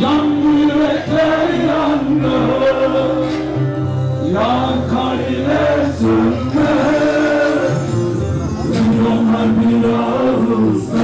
Yan yürekler yandı. Yan kalbiler söndü Milyonlar bir ağızda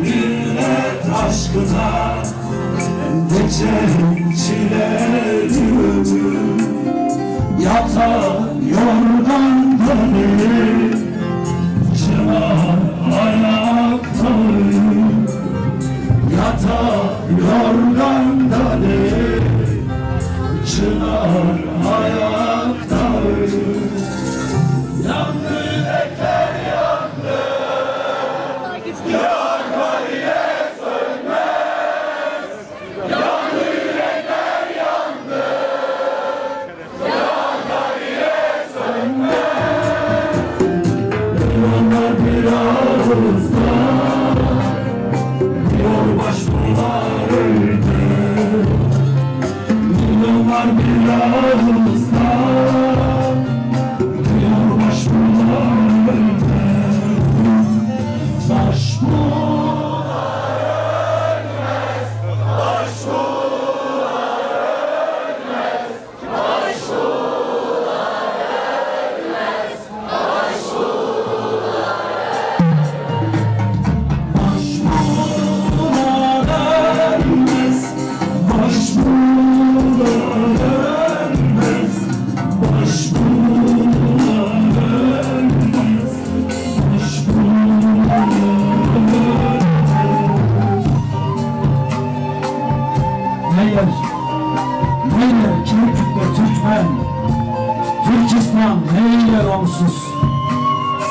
millet aşkına Geçen çile ömür Yatar yolun Ağzımızda Yol başlılar öldü. Bunlar bir ağzımızda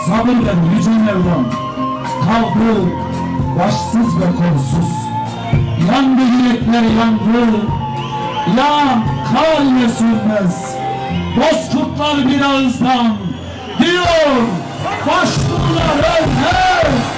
sabır ver yüce Mevlam. Kaldık başsız ve kolsuz. Yandı yürekler yandı. Yan kar ile sürmez. Bozkurtlar bir ağızdan diyor. Başbuğlar ölmez.